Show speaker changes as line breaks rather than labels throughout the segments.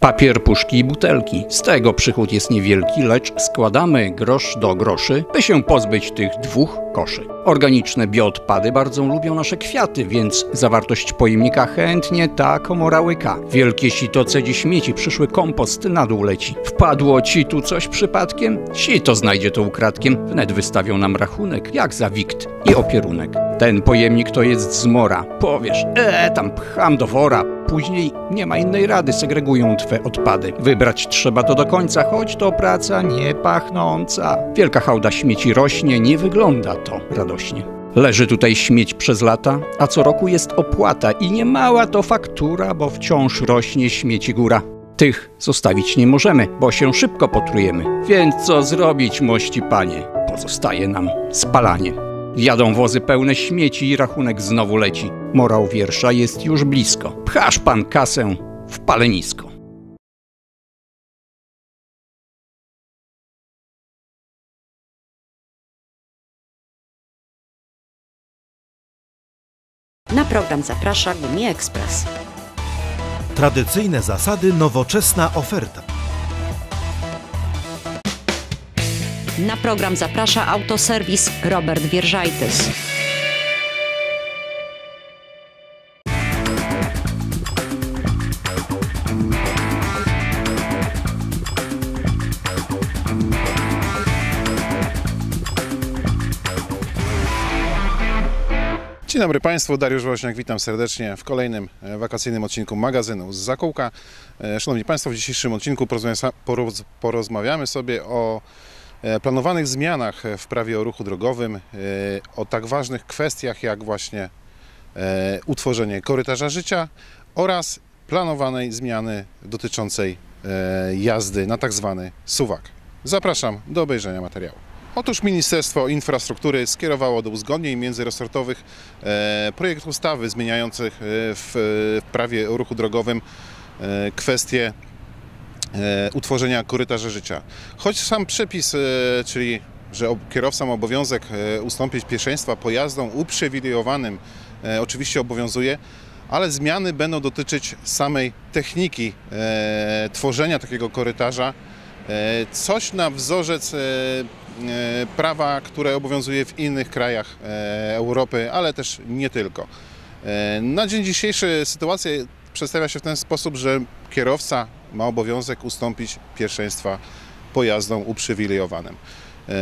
Papier, puszki i butelki. Z tego przychód jest niewielki, lecz składamy grosz do groszy, by się pozbyć tych dwóch koszy. Organiczne bioodpady bardzo lubią nasze kwiaty, więc zawartość pojemnika chętnie ta komora łyka. Wielkie sito cedzi śmieci, przyszły kompost na dół leci. Wpadło ci tu coś przypadkiem? Sito znajdzie to ukradkiem, wnet wystawią nam rachunek, jak za wikt i opierunek. Ten pojemnik to jest zmora. Powiesz, e, tam pcham do wora. Później nie ma innej rady, segregują twe odpady. Wybrać trzeba to do końca, choć to praca nie pachnąca. Wielka hałda śmieci rośnie, nie wygląda to radośnie. Leży tutaj śmieć przez lata, a co roku jest opłata i nie mała to faktura, bo wciąż rośnie śmieci góra. Tych zostawić nie możemy, bo się szybko potrujemy. Więc co zrobić, mości panie? Pozostaje nam spalanie. Jadą wozy pełne śmieci i rachunek znowu leci. Morał wiersza jest już blisko. Pchasz pan kasę w palenisko.
Na program zaprasza Gumi Express.
Tradycyjne zasady, nowoczesna oferta.
Na program zaprasza autoserwis Robert Wierżajtys.
Dzień dobry Państwu, Dariusz Woźniak, witam serdecznie w kolejnym e, wakacyjnym odcinku magazynu z Zakółka. E, Szanowni Państwo, w dzisiejszym odcinku porozmawia- poroz- porozmawiamy sobie o planowanych zmianach w prawie o ruchu drogowym, e, o tak ważnych kwestiach jak właśnie e, utworzenie korytarza życia oraz planowanej zmiany dotyczącej e, jazdy na tak zwany suwak. Zapraszam do obejrzenia materiału. Otóż Ministerstwo Infrastruktury skierowało do uzgodnień międzyresortowych e, projekt ustawy zmieniających e, w, prawie o ruchu drogowym e, kwestie e, utworzenia korytarza życia. Choć sam przepis, e, czyli że kierowca ma obowiązek e, ustąpić pierwszeństwa pojazdom uprzywilejowanym, e, oczywiście obowiązuje, ale zmiany będą dotyczyć samej techniki e, tworzenia takiego korytarza. E, coś na wzorzec e, e, prawa, które obowiązuje w innych krajach e, Europy, ale też nie tylko. E, Na dzień dzisiejszy sytuacja przedstawia się w ten sposób, że kierowca ma obowiązek ustąpić pierwszeństwa pojazdom uprzywilejowanym. E,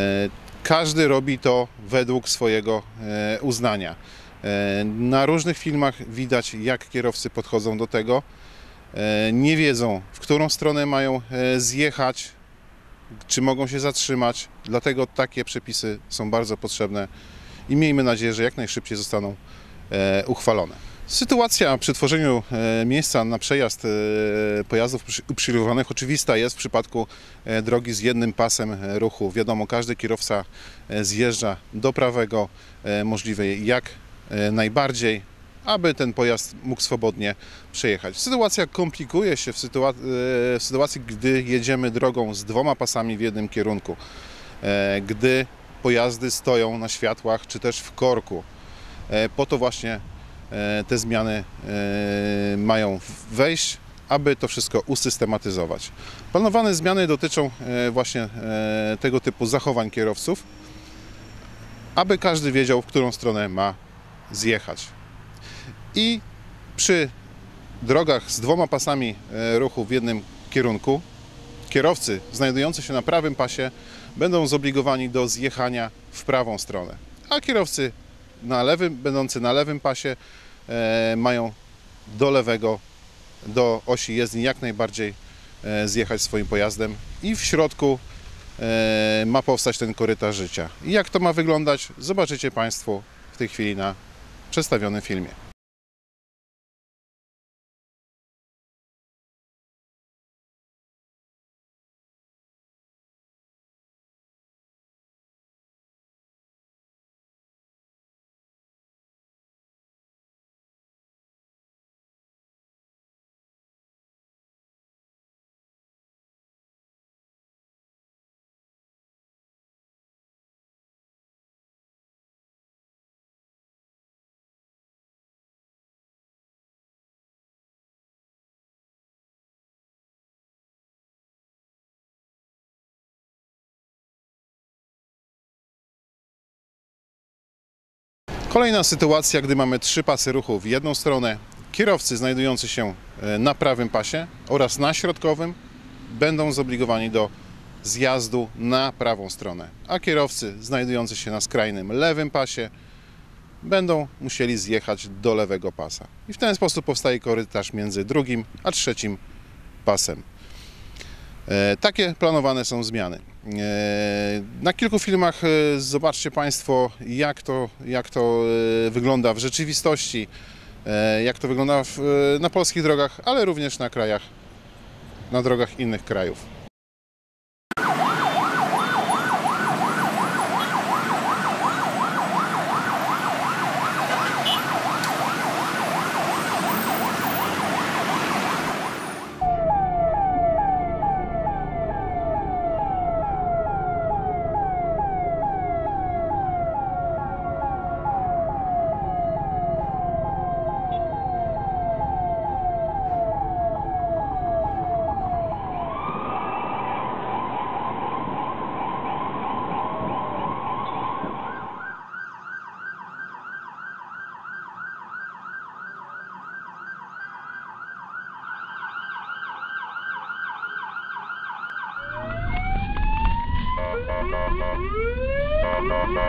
Każdy robi to według swojego e, uznania. E, Na różnych filmach widać, jak kierowcy podchodzą do tego. Nie wiedzą, w którą stronę mają zjechać, czy mogą się zatrzymać. Dlatego takie przepisy są bardzo potrzebne i miejmy nadzieję, że jak najszybciej zostaną uchwalone. Sytuacja przy tworzeniu e, miejsca na przejazd e, pojazdów przy- uprzywilejowanych oczywista jest w przypadku e, drogi z jednym pasem ruchu. Wiadomo, każdy kierowca zjeżdża do prawego możliwie jak najbardziej, aby ten pojazd mógł swobodnie przejechać. Sytuacja komplikuje się w, sytua- e, w sytuacji, gdy jedziemy drogą z dwoma pasami w jednym kierunku, gdy pojazdy stoją na światłach czy też w korku. Po to właśnie te zmiany e, mają wejść, aby to wszystko usystematyzować. Planowane zmiany dotyczą e, właśnie e, tego typu zachowań kierowców, aby każdy wiedział, w którą stronę ma zjechać. I przy drogach z dwoma pasami e, ruchu w jednym kierunku, kierowcy znajdujący się na prawym pasie będą zobligowani do zjechania w prawą stronę, a kierowcy na lewym, będący na lewym pasie e, mają do lewego, do osi jezdni jak najbardziej e, zjechać swoim pojazdem i w środku e, ma powstać ten korytarz życia. I jak to ma wyglądać, zobaczycie Państwo w tej chwili na przedstawionym filmie. Kolejna sytuacja, gdy mamy trzy pasy ruchu w jedną stronę. Kierowcy znajdujący się e, na prawym pasie oraz na środkowym będą zobligowani do zjazdu na prawą stronę, a kierowcy znajdujący się na skrajnym lewym pasie będą musieli zjechać do lewego pasa. I w ten sposób powstaje korytarz między drugim a trzecim pasem. E, Takie planowane są zmiany. E, Na kilku filmach e, zobaczcie Państwo, jak to, jak to e, wygląda w rzeczywistości, jak to wygląda w, na polskich drogach, ale również na krajach, na drogach innych krajów.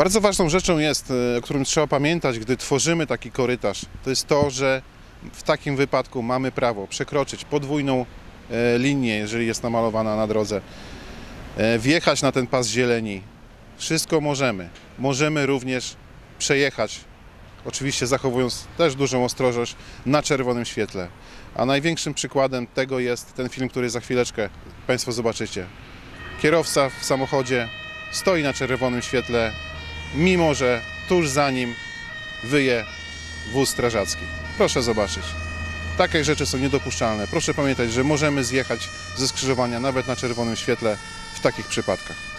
Bardzo ważną rzeczą jest, e, o którym trzeba pamiętać, gdy tworzymy taki korytarz, to jest to, że w takim wypadku mamy prawo przekroczyć podwójną e, linię, jeżeli jest namalowana na drodze, e, wjechać na ten pas zieleni. Wszystko możemy. Możemy również przejechać, oczywiście zachowując też dużą ostrożność, na czerwonym świetle. A największym przykładem tego jest ten film, który za chwileczkę Państwo zobaczycie. Kierowca w samochodzie stoi na czerwonym świetle, mimo że tuż za nim wyje wóz strażacki. Proszę zobaczyć. Takie rzeczy są niedopuszczalne. Proszę pamiętać, że możemy zjechać ze skrzyżowania nawet na czerwonym świetle w takich przypadkach.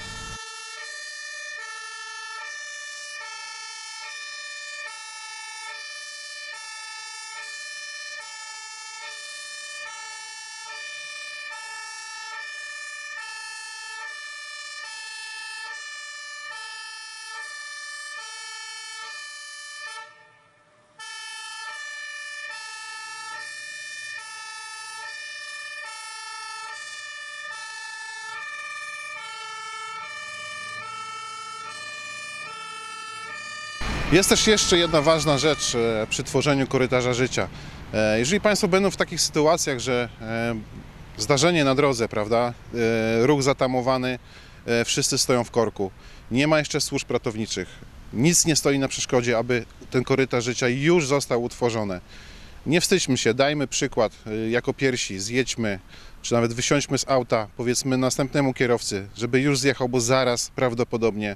Jest też jeszcze jedna ważna rzecz e, przy tworzeniu korytarza życia. E, Jeżeli Państwo będą w takich sytuacjach, że e, zdarzenie na drodze, prawda, ruch zatamowany, wszyscy stoją w korku, nie ma jeszcze służb ratowniczych, nic nie stoi na przeszkodzie, aby ten korytarz życia już został utworzony. Nie wstydźmy się, dajmy przykład jako pierwsi, zjedźmy, czy nawet wysiądźmy z auta, powiedzmy następnemu kierowcy, żeby już zjechał, bo zaraz prawdopodobnie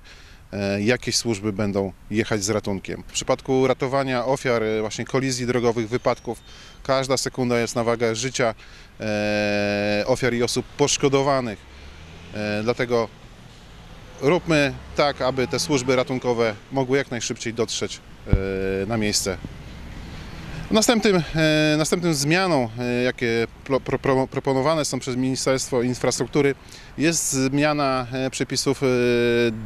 jakieś służby będą jechać z ratunkiem. W przypadku ratowania ofiar e, właśnie kolizji drogowych, wypadków, każda sekunda jest na wagę życia e, ofiar i osób poszkodowanych. E, Dlatego róbmy tak, aby te służby ratunkowe mogły jak najszybciej dotrzeć e, na miejsce Następnym, e, następnym zmianą, e, jakie pro, pro, pro, proponowane są przez Ministerstwo Infrastruktury, jest zmiana e, przepisów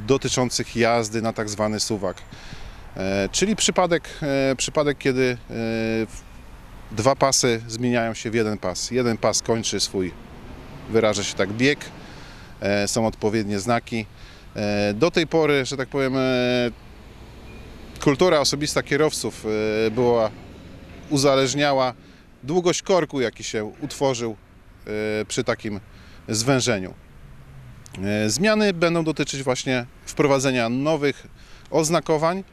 dotyczących jazdy na tak zwany suwak. Czyli przypadek, przypadek, kiedy dwa pasy zmieniają się w jeden pas. Jeden pas kończy swój, wyraża się tak, bieg, są odpowiednie znaki. Do tej pory, że tak powiem, kultura osobista kierowców była uzależniała długość korku, jaki się utworzył e, przy takim zwężeniu. E, Zmiany będą dotyczyć właśnie wprowadzenia nowych oznakowań.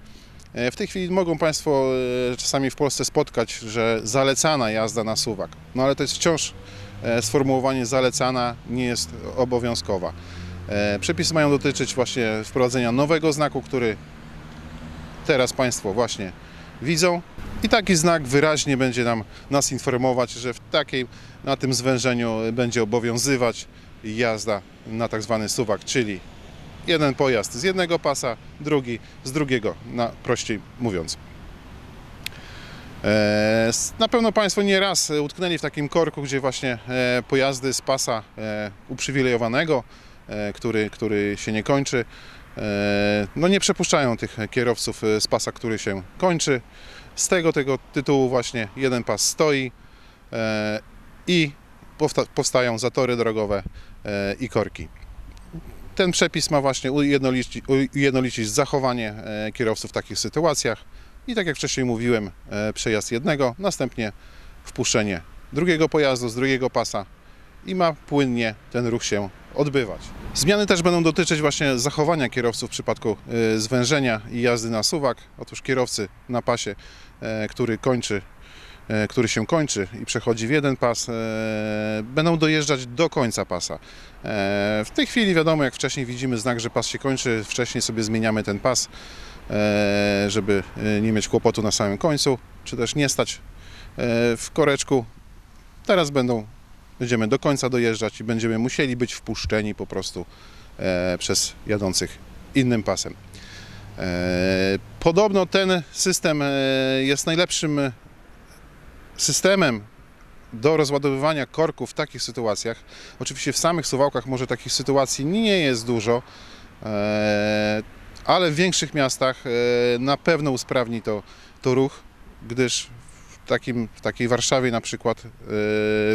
E, W tej chwili mogą Państwo czasami w Polsce spotkać, że zalecana jazda na suwak, no ale to jest wciąż sformułowanie zalecana, nie jest obowiązkowa. Przepisy mają dotyczyć właśnie wprowadzenia nowego znaku, który teraz Państwo właśnie widzą I taki znak wyraźnie będzie nam nas informować, że w takiej, na tym zwężeniu będzie obowiązywać jazda na tak zwany suwak, czyli jeden pojazd z jednego pasa, drugi z drugiego, na, prościej mówiąc. E, Na pewno Państwo nieraz e, utknęli w takim korku, gdzie właśnie e, pojazdy z pasa e, uprzywilejowanego, który, który się nie kończy, no nie przepuszczają tych kierowców z pasa, który się kończy. Z tego, tego tytułu właśnie jeden pas stoi e, i powsta- powstają zatory drogowe e, i korki. Ten przepis ma właśnie ujednolicić, ujednolicić zachowanie e, kierowców w takich sytuacjach i tak jak wcześniej mówiłem, przejazd jednego, następnie wpuszczenie drugiego pojazdu z drugiego pasa i ma płynnie ten ruch się odbywać. Zmiany też będą dotyczyć właśnie zachowania kierowców w przypadku zwężenia i jazdy na suwak. Otóż kierowcy na pasie, który kończy e, który się kończy i przechodzi w jeden pas, e, będą dojeżdżać do końca pasa. E, W tej chwili wiadomo, jak wcześniej widzimy znak, że pas się kończy, wcześniej sobie zmieniamy ten pas, e, żeby e, nie mieć kłopotu na samym końcu, czy też nie stać e, w koreczku. Teraz będą, będziemy do końca dojeżdżać i będziemy musieli być wpuszczeni po prostu e, przez jadących innym pasem. E, Podobno ten system e, jest najlepszym systemem do rozładowywania korków w takich sytuacjach. Oczywiście w samych Suwałkach może takich sytuacji nie jest dużo, e, ale w większych miastach e, na pewno usprawni to, to ruch, gdyż w, takim, w takiej Warszawie na przykład e,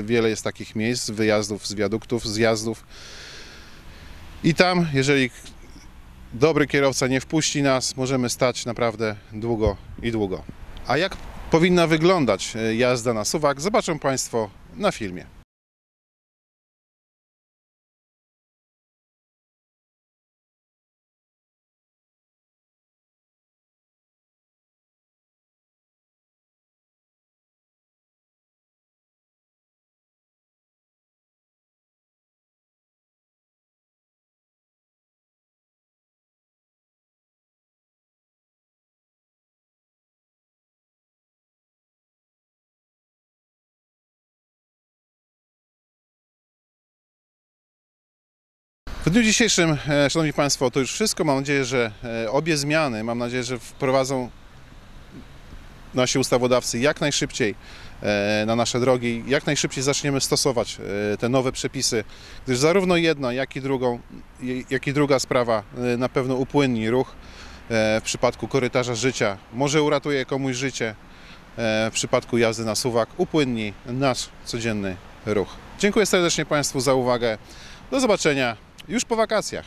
wiele jest takich miejsc, wyjazdów z wiaduktów, zjazdów i tam, jeżeli dobry kierowca nie wpuści nas, możemy stać naprawdę długo i długo. A jak powinna wyglądać e, jazda na suwak, zobaczą Państwo na filmie. Dniu dzisiejszym, e, Szanowni Państwo, to już wszystko. Mam nadzieję, że e, obie zmiany, mam nadzieję, że wprowadzą nasi ustawodawcy jak najszybciej e, na nasze drogi, jak najszybciej zaczniemy stosować te nowe przepisy, gdyż zarówno jedna, jak i, drugą, jak i druga sprawa na pewno upłynni ruch w przypadku korytarza życia, może uratuje komuś życie, w przypadku jazdy na suwak upłynni nasz codzienny ruch. Dziękuję serdecznie Państwu za uwagę. Do zobaczenia już po wakacjach.